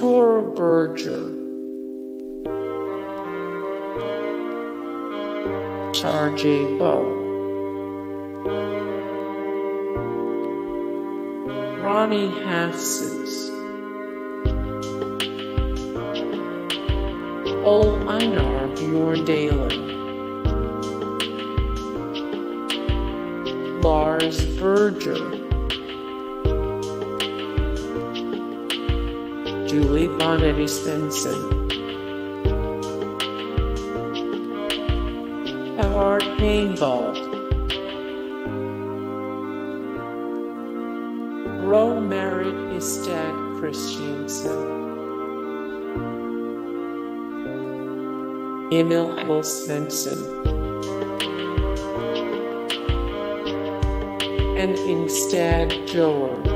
Berger. Tarjei Bø. Ronny Hafsås. Ole Einar Bjørndalen. Lars Berger. Julie Bonetti Svensson. Halvard Hanevold. Gro Marit Istad Kristiansen. Emil. Svendsen. And Ingstad Joer.